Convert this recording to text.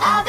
I've.